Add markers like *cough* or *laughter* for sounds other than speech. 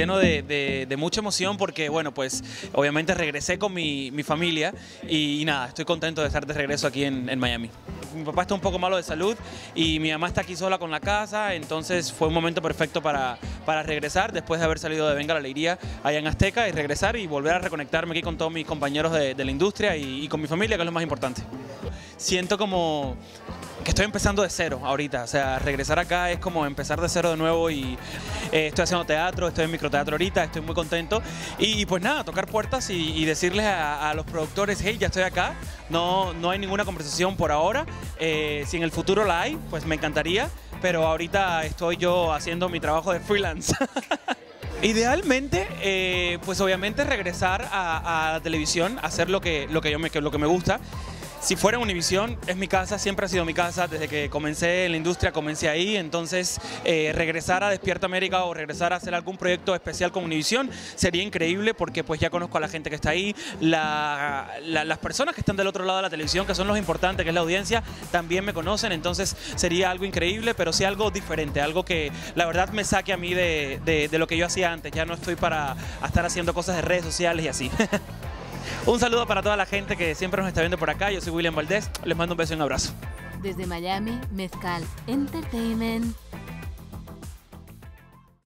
lleno de, mucha emoción porque, bueno, pues obviamente regresé con mi, familia y, nada, estoy contento de estar de regreso aquí en, Miami. Mi papá está un poco malo de salud y mi mamá está aquí sola con la casa, entonces fue un momento perfecto para, para regresar después de haber salido de Venga la Alegría allá en Azteca y regresar y volver a reconectarme aquí con todos mis compañeros de, la industria y con mi familia, que es lo más importante. Siento como que estoy empezando de cero ahorita, o sea, regresar acá es como empezar de cero de nuevo y eh, estoy haciendo teatro, estoy en microteatro ahorita, estoy muy contento y, pues nada, tocar puertas y, decirles a, los productores, hey, ya estoy acá, no, no hay ninguna conversación por ahora, eh, si en el futuro la hay, pues me encantaría, pero ahorita estoy yo haciendo mi trabajo de freelance. *laughs* Idealmente, eh, pues obviamente regresar a, la televisión, hacer lo que, lo que, yo me, lo que me gusta. Si fuera Univisión, es mi casa, siempre ha sido mi casa, desde que comencé en la industria comencé ahí, entonces eh, regresar a Despierta América o regresar a hacer algún proyecto especial con Univisión sería increíble porque pues ya conozco a la gente que está ahí, las personas que están del otro lado de la televisión, que son los importantes, que es la audiencia, también me conocen, entonces sería algo increíble, pero sí algo diferente, algo que la verdad me saque a mí de, de lo que yo hacía antes, ya no estoy para estar haciendo cosas de redes sociales y así. *laughs* Un saludo para toda la gente que siempre nos está viendo por acá. Yo soy William Valdés. Les mando un beso y un abrazo. Desde Miami, Mezcal Entertainment.